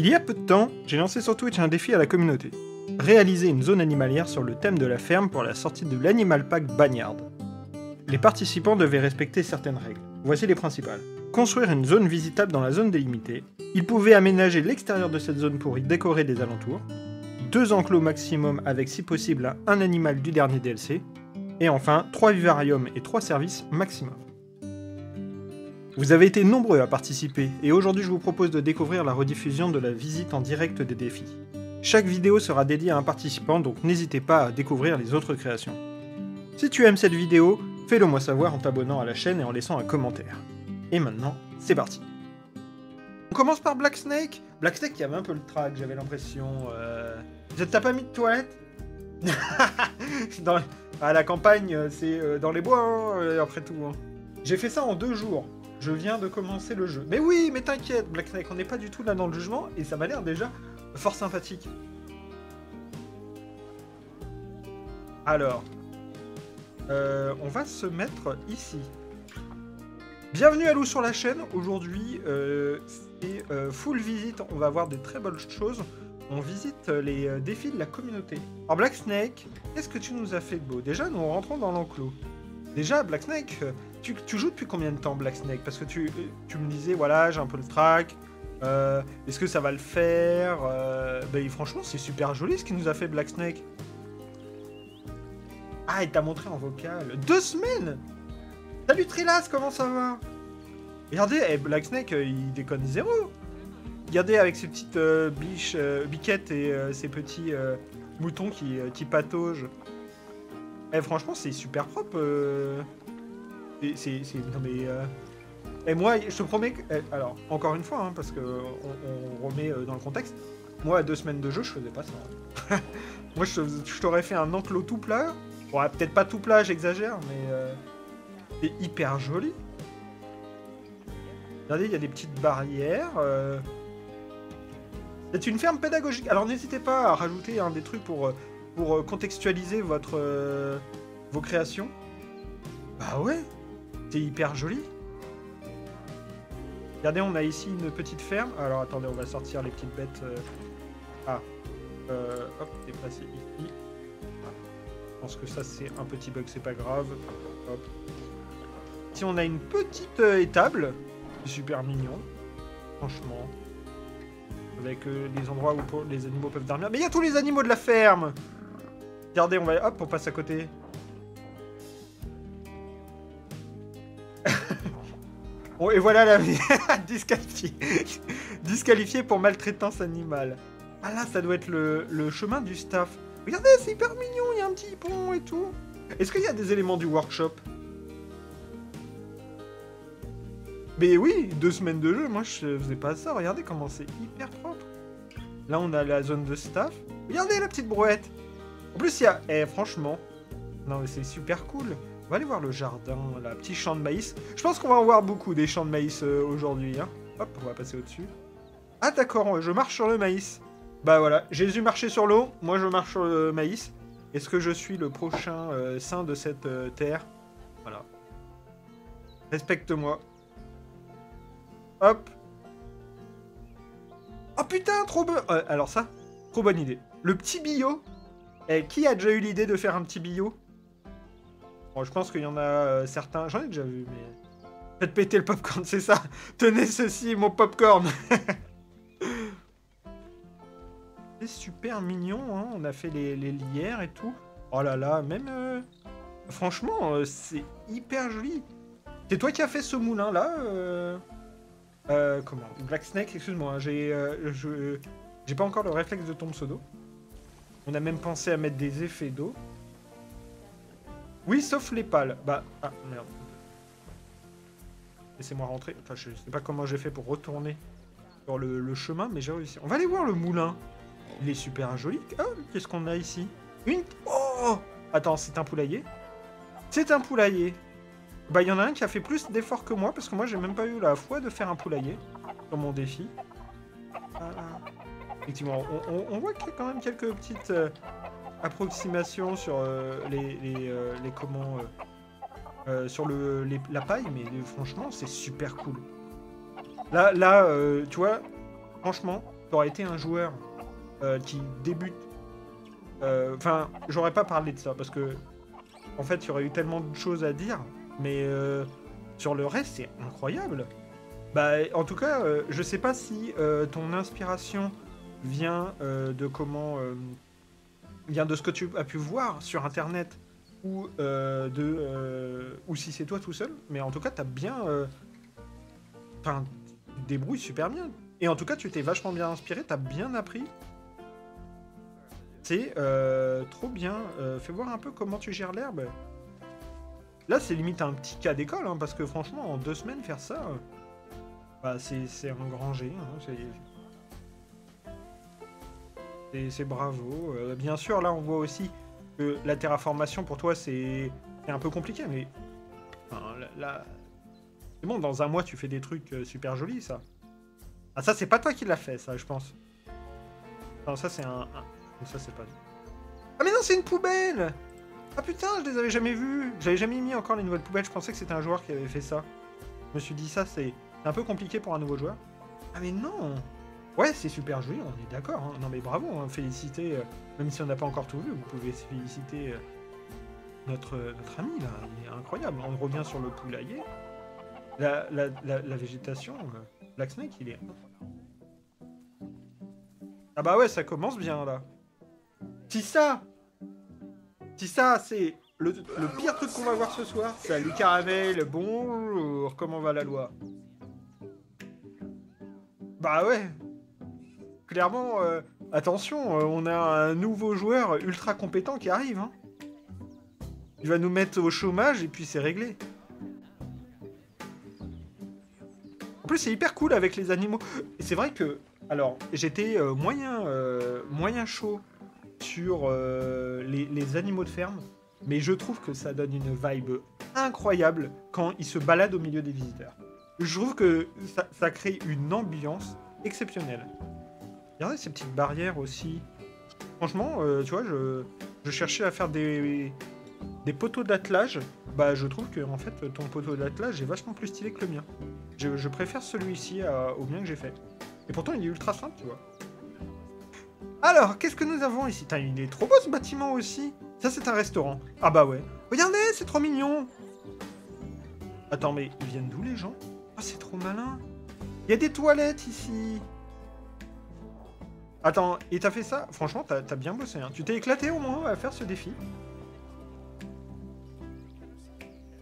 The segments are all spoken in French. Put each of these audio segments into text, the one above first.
Il y a peu de temps, j'ai lancé sur Twitch un défi à la communauté. Réaliser une zone animalière sur le thème de la ferme pour la sortie de l'Animal Pack Bagnard. Les participants devaient respecter certaines règles. Voici les principales. Construire une zone visitable dans la zone délimitée. Ils pouvaient aménager l'extérieur de cette zone pour y décorer des alentours. Deux enclos maximum avec si possible un animal du dernier DLC. Et enfin, trois vivariums et trois services maximum. Vous avez été nombreux à participer et aujourd'hui je vous propose de découvrir la rediffusion de la visite en direct des défis. Chaque vidéo sera dédiée à un participant donc n'hésitez pas à découvrir les autres créations. Si tu aimes cette vidéo, fais-le moi savoir en t'abonnant à la chaîne et en laissant un commentaire. Et maintenant, c'est parti. On commence par Black Snake Black Snake qui avait un peu le track, j'avais l'impression. Euh... T'as pas mis de toilette dans... À la campagne, c'est euh, dans les bois, hein, euh, après tout. Hein. J'ai fait ça en deux jours. Je viens de commencer le jeu. Mais oui, mais t'inquiète, Black Snake, on n'est pas du tout là dans le jugement, et ça m'a l'air déjà fort sympathique. Alors, euh, on va se mettre ici. Bienvenue à nous sur la chaîne. Aujourd'hui, euh, c'est euh, full visite. On va voir des très bonnes choses. On visite les défis de la communauté. Alors, Black Snake, qu'est-ce que tu nous as fait de beau? Déjà, nous rentrons dans l'enclos. Déjà, Black Snake, tu, joues depuis combien de temps Black Snake? Parce que tu, me disais, voilà, j'ai un peu le track. Euh, est-ce que ça va le faire euh, ben, Franchement, c'est super joli ce qu'il nous a fait Black Snake. Ah, il t'a montré en vocal. Deux semaines Salut Trilas, comment ça va? Regardez, eh, Black Snake, euh, il déconne zéro. Regardez avec ses petites biches, biquettes et ses petits moutons qui, qui pataugent. Eh, franchement, c'est super propre. C'est... Non mais... Euh, et moi, je te promets que... Eh, alors, encore une fois, hein, parce que on, remet euh, dans le contexte, moi, à deux semaines de jeu, je faisais pas ça. Hein. moi, je, t'aurais fait un enclos tout plat. Bon, peut-être pas tout plat, j'exagère, mais... Euh, c'est hyper joli. Regardez, il y a des petites barrières. C'est une ferme pédagogique. Alors, n'hésitez pas à rajouter des trucs pour, pour contextualiser votre, vos créations. Bah ouais c'est hyper joli. Regardez, on a ici une petite ferme. Alors attendez, on va sortir les petites bêtes. Euh. Ah. Euh, hop, déplacer ici. Je pense que ça c'est un petit bug, c'est pas grave. Hop. Ici on a une petite euh, étable. Super mignon. Franchement. Avec les endroits où les animaux peuvent dormir. Mais il y a tous les animaux de la ferme Regardez, on va... Hop, on passe à côté. Bon, et voilà la disqualifié. Disqualifié pour maltraitance animale. Ah là, ça doit être le, chemin du staff. Regardez, c'est hyper mignon, il y a un petit pont et tout. Est-ce qu'il y a des éléments du workshop? Mais oui, deux semaines de jeu, moi je faisais pas ça. Regardez comment c'est hyper propre. Là, on a la zone de staff. Regardez la petite brouette. En plus, il y a... Eh, franchement. Non, mais c'est super cool. On va aller voir le jardin, la petit champ de maïs. Je pense qu'on va en voir beaucoup des champs de maïs euh, aujourd'hui. Hein. Hop, on va passer au-dessus. Ah d'accord, je marche sur le maïs. Bah voilà, Jésus marchait sur l'eau, moi je marche sur le maïs. Est-ce que je suis le prochain euh, saint de cette euh, terre? Voilà. Respecte-moi. Hop. Oh putain, trop bon Alors ça, trop bonne idée. Le petit bio. Eh, qui a déjà eu l'idée de faire un petit je pense qu'il y en a euh, certains. J'en ai déjà vu, mais. Faites péter le popcorn, c'est ça Tenez ceci, mon popcorn C'est super mignon, hein on a fait les, lierres et tout. Oh là là, même... Euh, franchement, euh, c'est hyper joli. C'est toi qui as fait ce moulin là comment? Black Snake, excuse-moi, hein, j'ai j'ai pas encore le réflexe de ton pseudo. On a même pensé à mettre des effets d'eau. Oui, sauf les pales. Bah, ah, merde. Laissez-moi rentrer. Enfin, je sais pas comment j'ai fait pour retourner sur le, chemin, mais j'ai réussi. On va aller voir le moulin. Il est super joli. Oh, qu'est-ce qu'on a ici? Une... Oh Attends, c'est un poulailler C'est un poulailler. Bah, il y en a un qui a fait plus d'efforts que moi, parce que moi, j'ai même pas eu la foi de faire un poulailler sur mon défi. Ah, effectivement, on, voit qu'il y a quand même quelques petites... Euh, approximation sur euh, les, les, euh, comment euh, sur le la paille mais franchement c'est super cool là là tu vois franchement t'aurais été un joueur qui débute. Enfin, j'aurais pas parlé de ça parce que, en fait, il y aurait eu tellement de choses à dire, mais sur le reste, c'est incroyable. Bah, en tout cas, je sais pas si ton inspiration vient de comment. Vient de ce que tu as pu voir sur internet ou, euh, de, euh, ou si c'est toi tout seul, mais en tout cas, t'as bien. euh, Enfin, tu super bien. Et en tout cas, tu t'es vachement bien inspiré, t'as bien appris. C'est trop bien. Fais voir un peu comment tu gères l'herbe. Là, c'est limite un petit cas d'école, hein, parce que franchement, en deux semaines, faire ça, bah, c'est c'est un grand G. hein, c'est- bravo. Euh, bien sûr, là, on voit aussi que la terraformation, pour toi, c'est un peu compliqué, mais... là- c'est bon, dans un mois, tu fais des trucs euh, super jolis, ça. Ah, ça, c'est pas toi qui l'as fait, ça, je pense. Non, ça, c'est un... un- Ça, c'est pas... Ah, mais non, c'est une poubelle Ah, putain, je les avais jamais vus J'avais jamais mis encore les nouvelles poubelles, je pensais que c'était un joueur qui avait fait ça. Je me suis dit, ça, c'est un peu compliqué pour un nouveau joueur. Ah, mais non Ouais, c'est super joli, on est d'accord. hein. Non, mais bravo, hein, féliciter... euh, même si on n'a pas encore tout vu, vous pouvez féliciter euh, notre, notre ami, là. Il est incroyable. On revient sur le poulailler. La, la, la, la végétation, euh, Black Snake, il est... Ah bah ouais, ça commence bien, là. Si ça Si ça, c'est le, le pire truc qu'on va voir ce soir, salut Caramel, bonjour, comment va la loi? Bah ouais Clairement, euh, attention, euh, on a un nouveau joueur ultra compétent qui arrive, hein. Il va nous mettre au chômage et puis c'est réglé. En plus, c'est hyper cool avec les animaux. C'est vrai que, alors, j'étais euh, moyen, moyen chaud sur les, animaux de ferme, mais je trouve que ça donne une vibe incroyable quand ils se baladent au milieu des visiteurs. Je trouve que ça crée une ambiance exceptionnelle. Regardez ces petites barrières aussi. Franchement, euh, tu vois, je, cherchais à faire des, des poteaux d'attelage. Bah, je trouve que en fait, ton poteau d'attelage est vachement plus stylé que le mien. Je, préfère celui-ci au mien que j'ai fait. Et pourtant, il est ultra simple, tu vois. Alors, qu'est-ce que nous avons ici? Il est trop beau ce bâtiment aussi. Ça, c'est un restaurant. Ah bah ouais. Regardez, c'est trop mignon. Attends, mais ils viennent d'où les gens? Ah, c'est trop malin. Il y a des toilettes ici. Attends, et t'as fait ça? Franchement, t'as bien bossé. Hein. Tu t'es éclaté au moins à faire ce défi.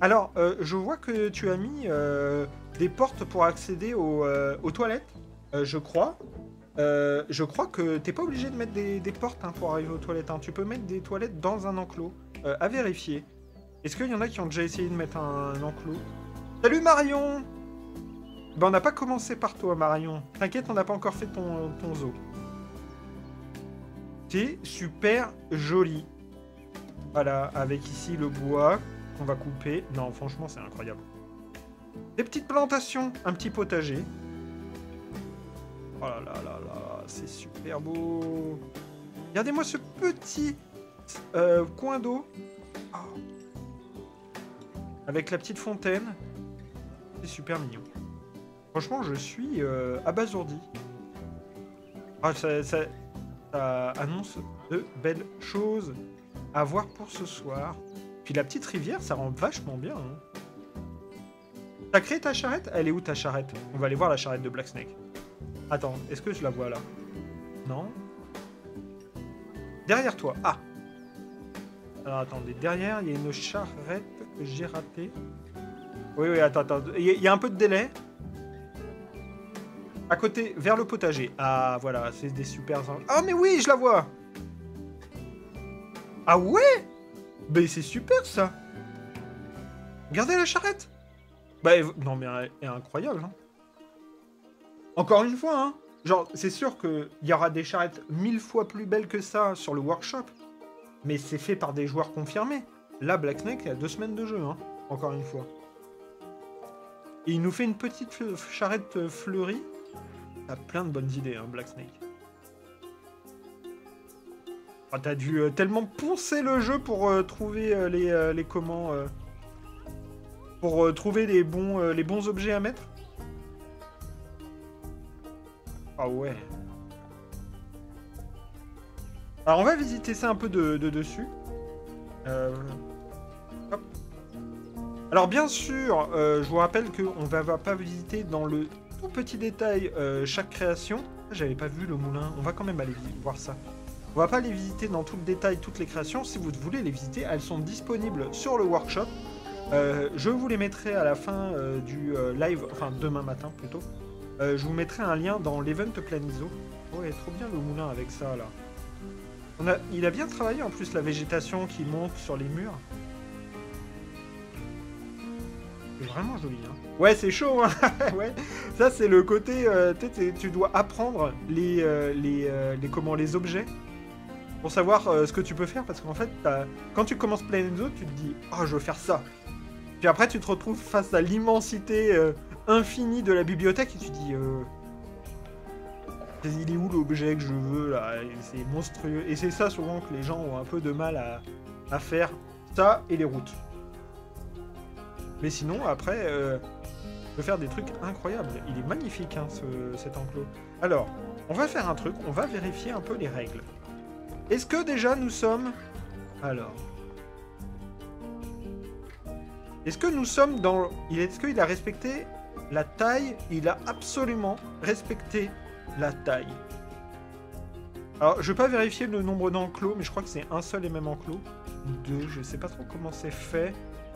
Alors, euh, je vois que tu as mis euh, des portes pour accéder aux, euh, aux toilettes, je crois. Je crois que t'es pas obligé de mettre des, des portes hein, pour arriver aux toilettes. hein. Tu peux mettre des toilettes dans un enclos. À vérifier. Est-ce qu'il y en a qui ont déjà essayé de mettre un, enclos? Salut Marion Ben on n'a pas commencé par toi Marion. T'inquiète, on n'a pas encore fait ton, ton zoo. Super joli. Voilà, avec ici le bois qu'on va couper. Non, franchement, c'est incroyable. Des petites plantations, un petit potager. Oh là là là là, c'est super beau. Regardez-moi ce petit euh, coin d'eau. Oh. Avec la petite fontaine. C'est super mignon. Franchement, je suis euh, abasourdi. Ah, ça- ça annonce de belles choses à voir pour ce soir. Puis la petite rivière, ça rend vachement bien. hein. T'as créé ta charrette? Elle est où ta charrette? On va aller voir la charrette de Black Snake. Attends, est-ce que je la vois là? Non? Derrière toi. Ah Alors attendez, derrière, il y a une charrette que j'ai ratée. Oui, oui, attends, attends. Il y, a- il y a un peu de délai. À côté, vers le potager. Ah, voilà, c'est des super... Ah, mais oui, je la vois Ah ouais? Mais c'est super, ça Regardez la charrette Bah, non, mais elle est incroyable, hein. Encore une fois, hein. Genre, c'est sûr qu'il y aura des charrettes mille fois plus belles que ça sur le workshop. Mais c'est fait par des joueurs confirmés. Là, Black Snake, a deux semaines de jeu, hein. Encore une fois. Et il nous fait une petite f- charrette euh, fleurie. T'as plein de bonnes idées, hein, Black Snake. Ah, T'as dû euh, tellement poncer le jeu pour euh, trouver euh, les, les comment... pour trouver les bons, les bons objets à mettre. Ah ouais. Alors on va visiter ça un peu de, dessus. Alors bien sûr, je vous rappelle qu'on va, va pas visiter dans le petit détail euh, chaque création. J'avais pas vu le moulin, on va quand même aller voir ça. On va pas les visiter dans tout le détail toutes les créations. Si vous voulez les visiter, elles sont disponibles sur le workshop. je vous les mettrai à la fin du live, enfin demain matin plutôt. je vous mettrai un lien dans l'event Planizo. Ouais, trop bien le moulin avec ça là il a bien travaillé en plus la végétation qui monte sur les murs. Vraiment joli. Hein. Ouais, c'est chaud. Hein ouais. Ça, c'est le côté. Euh, tu dois apprendre les, euh, euh, les, comment, les objets pour savoir ce que tu peux faire. Parce qu'en fait, quand tu commences Planet tu te dis Oh, je veux faire ça. Puis après, tu te retrouves face à l'immensité infinie de la bibliothèque et tu dis il est où l'objet que je veux là? C'est monstrueux. Et c'est ça souvent que les gens ont un peu de mal à, faire. Ça et les routes. Mais sinon, après, euh, peut faire des trucs incroyables. Il est magnifique, hein, cet enclos. Alors, on va faire un truc. On va vérifier un peu les règles. Est-ce que déjà nous sommes... Alors... Est-ce que nous sommes dans... Est-ce qu'il a respecté la taille? Il a absolument respecté la taille. Alors, je vais pas vérifier le nombre d'enclos, mais je crois que c'est un seul et même enclos. Deux, je sais pas trop comment c'est fait,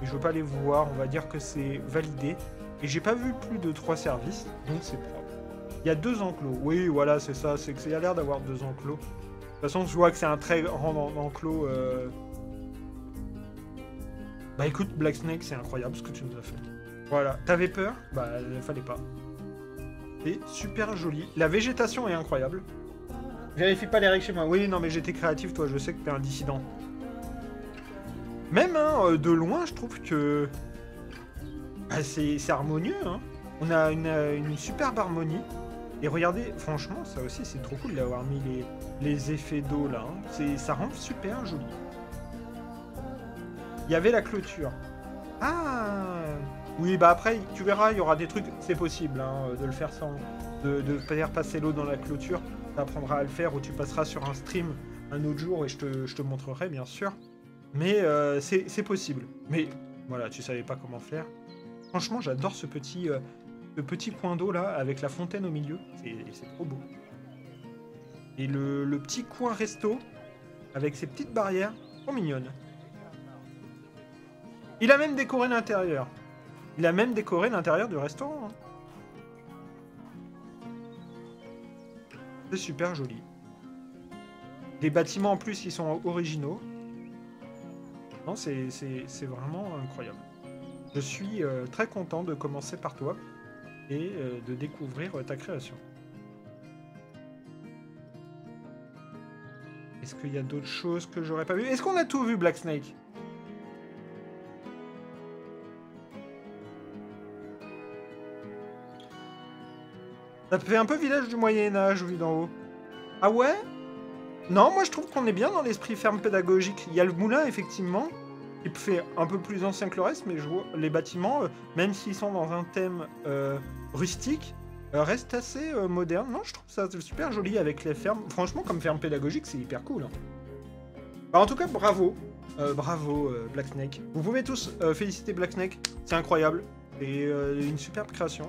mais je veux pas les voir, on va dire que c'est validé. Et j'ai pas vu plus de trois services, donc c'est propre. Il y a deux enclos, oui, voilà, c'est ça, c'est que ça a l'air d'avoir deux enclos. De toute façon, je vois que c'est un très grand enclos. Euh. Bah écoute, Black Snake, c'est incroyable ce que tu nous as fait. Voilà, t'avais peur? Bah, fallait pas super joli. La végétation est incroyable. Vérifie pas les règles chez moi. Oui, non, mais j'étais créatif, toi, je sais que t'es un dissident. Même hein, euh, de loin, je trouve que bah, c'est harmonieux. Hein. On a euh, une, superbe harmonie. Et regardez, franchement, ça aussi, c'est trop cool d'avoir mis les, les effets d'eau là. Hein. Ça rend super joli. Il y avait la clôture. Ah oui, bah après, tu verras, il y aura des trucs, c'est possible hein, de le faire sans. de, faire passer l'eau dans la clôture. Tu apprendras à le faire ou tu passeras sur un stream un autre jour et je te, montrerai, bien sûr. Mais euh, c'est possible. Mais voilà, tu savais pas comment faire. Franchement, j'adore ce petit, euh, point d'eau là avec la fontaine au milieu. C'est trop beau. Et le, petit coin resto avec ses petites barrières, trop mignonne. Il a même décoré l'intérieur. Il a même décoré l'intérieur du restaurant. Hein. C'est super joli. Des bâtiments en plus qui sont originaux. Non, c'est vraiment incroyable. Je suis euh, très content de commencer par toi et euh, de découvrir ta création. Est-ce qu'il y a d'autres choses que j'aurais pas vu Est-ce qu'on a tout vu, Black Snake? Ça fait un peu village du Moyen-Âge vu d'en haut. Ah ouais? Non, moi je trouve qu'on est bien dans l'esprit ferme pédagogique. Il y a le moulin, effectivement, qui fait un peu plus ancien que le reste, mais je vois les bâtiments, euh, même s'ils sont dans un thème euh, rustique, euh, restent assez modernes. Non, je trouve ça super joli avec les fermes. Franchement, comme ferme pédagogique, c'est hyper cool. Hein. Bah, en tout cas, bravo. bravo, Black Snake. Vous pouvez tous féliciter Black Snake. C'est incroyable. Et une superbe création.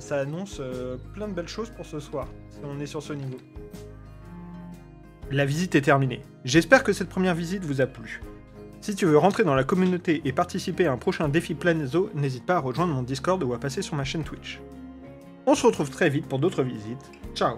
Ça annonce plein de belles choses pour ce soir, si on est sur ce niveau. La visite est terminée. J'espère que cette première visite vous a plu. Si tu veux rentrer dans la communauté et participer à un prochain défi Planezo, n'hésite pas à rejoindre mon Discord ou à passer sur ma chaîne Twitch. On se retrouve très vite pour d'autres visites. Ciao